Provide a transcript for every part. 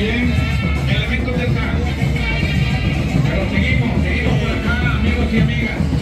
también elementos del mar. Pero seguimos, seguimos por acá, amigos y amigas.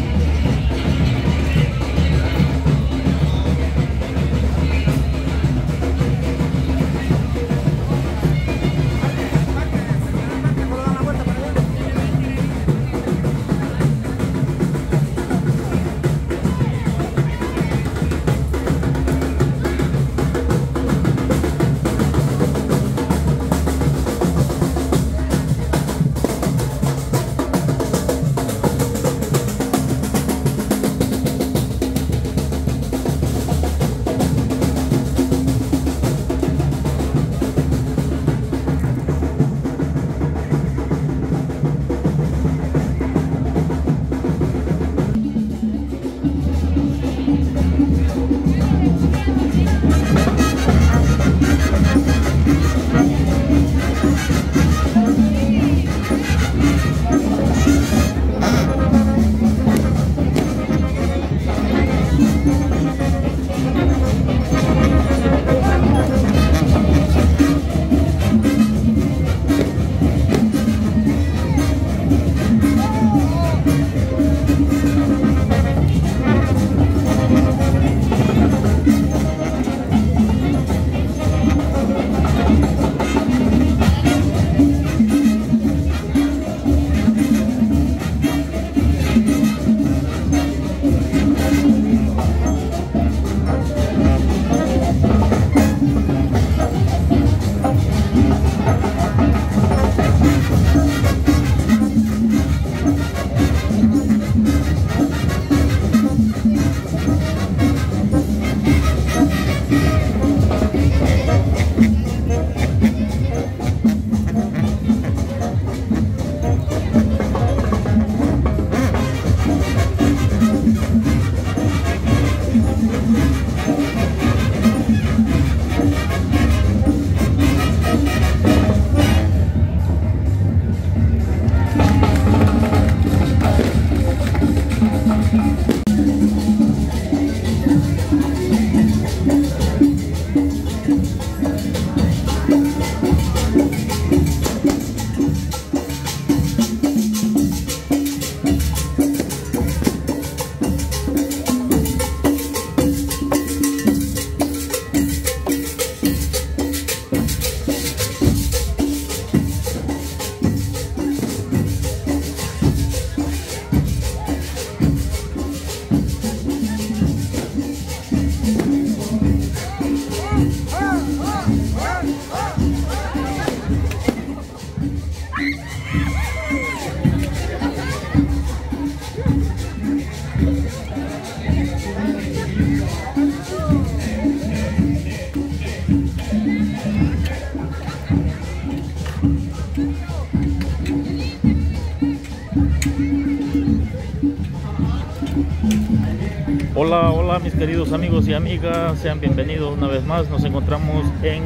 Hola, hola mis queridos amigos y amigas, sean bienvenidos una vez más. Nos encontramos en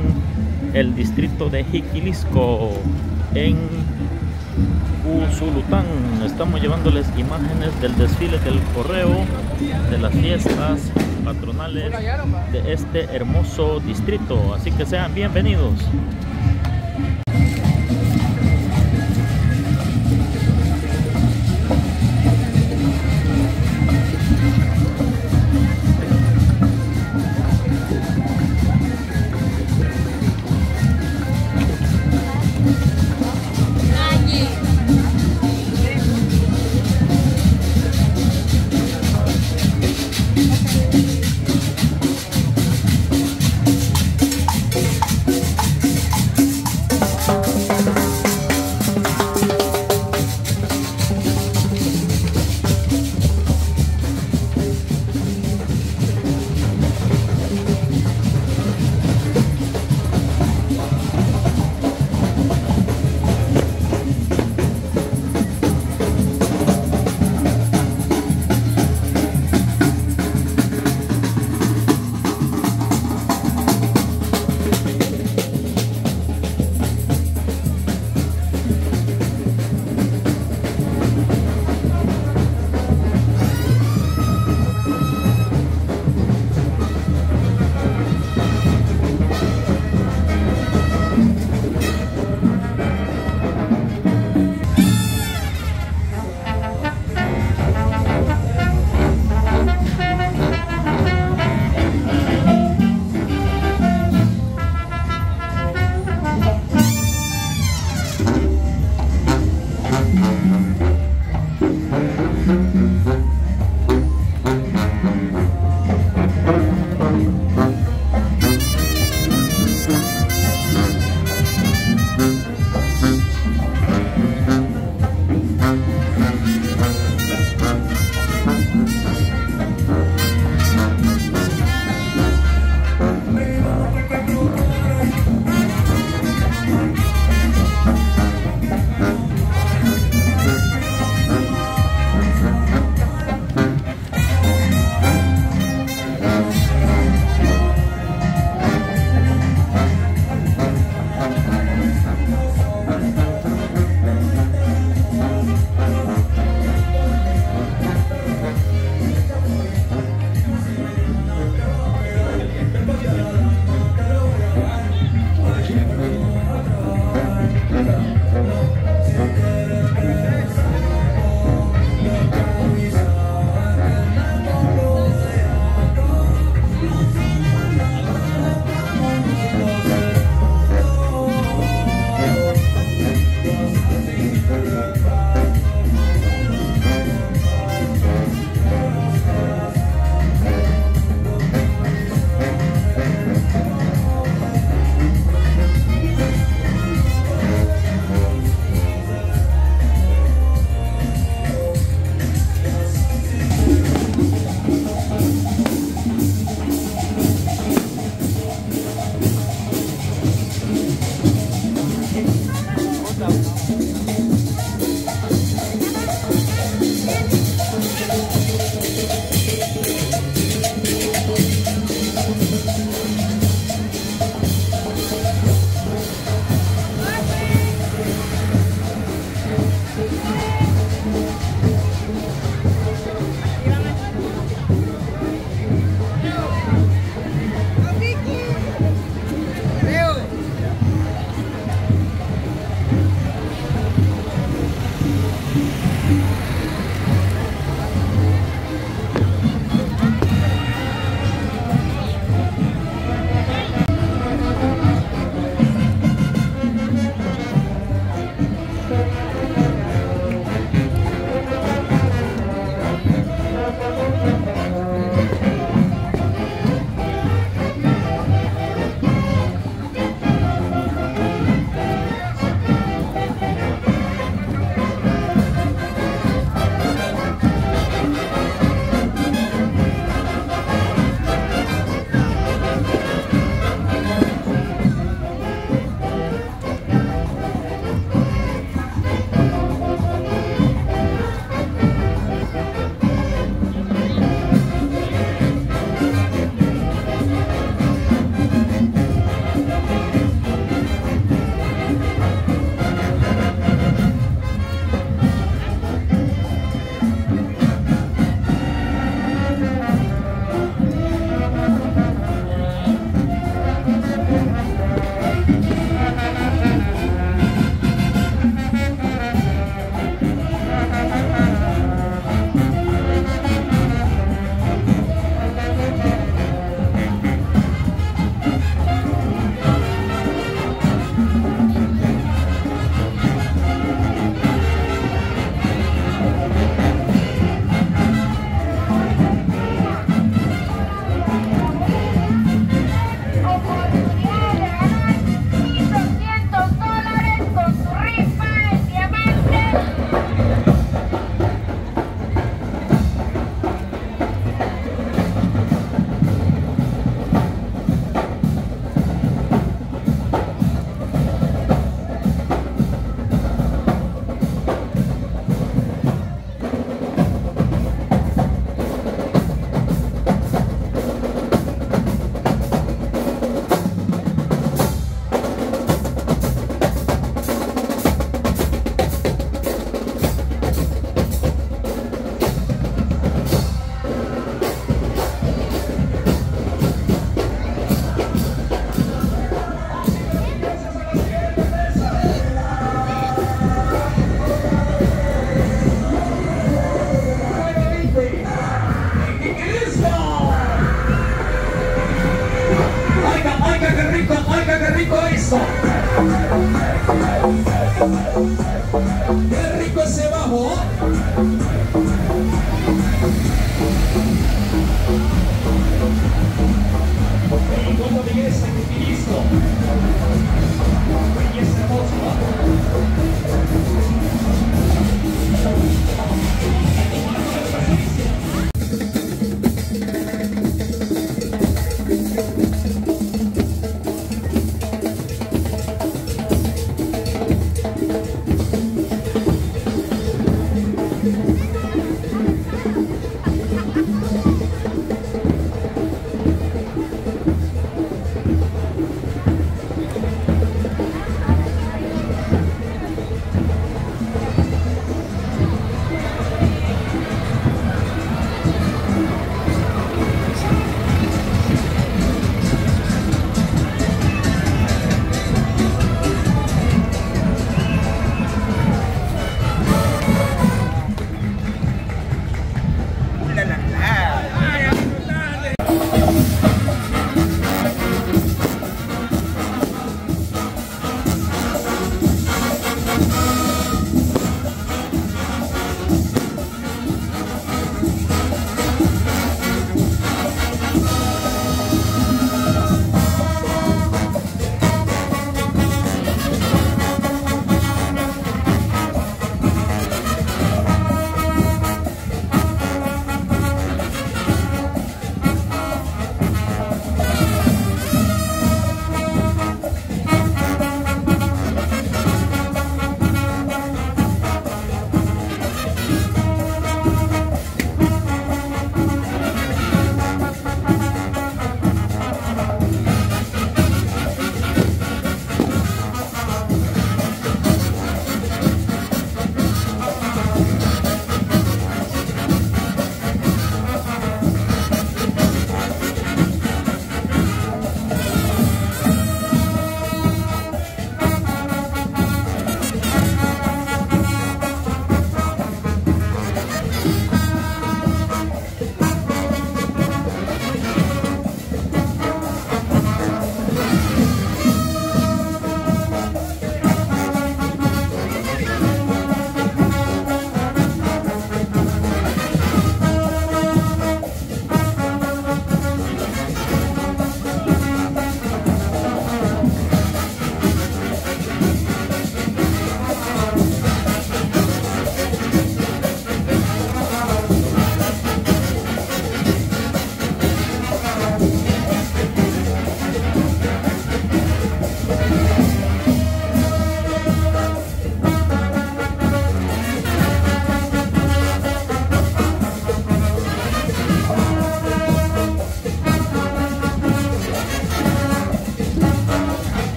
el distrito de Jiquilisco, en Usulután. Estamos llevándoles imágenes del desfile del correo, de las fiestas patronales de este hermoso distrito. Así que sean bienvenidos.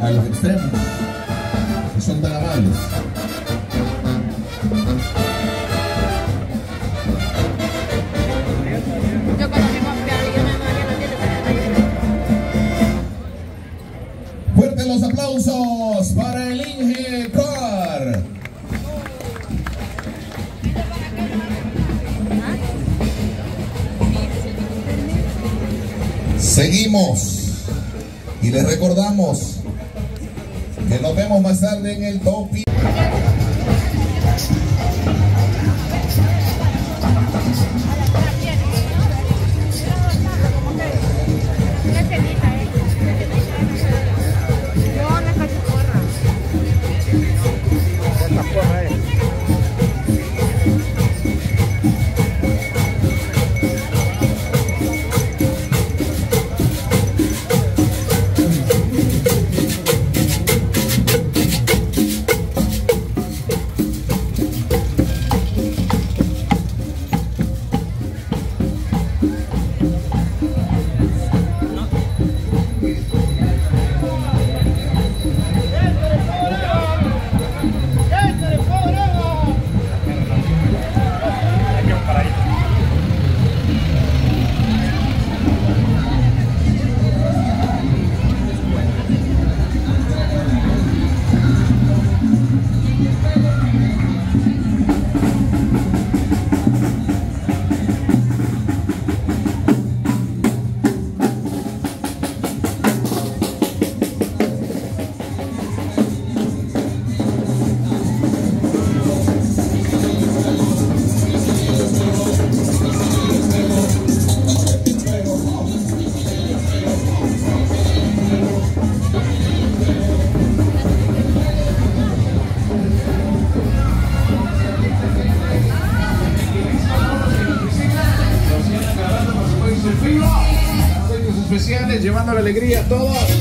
A los extremos, que son tan amables. Yo no Fuertes los aplausos para el Inge Car. Seguimos y les recordamos que nos vemos más tarde en el Topi. Una llevando la alegría a todos.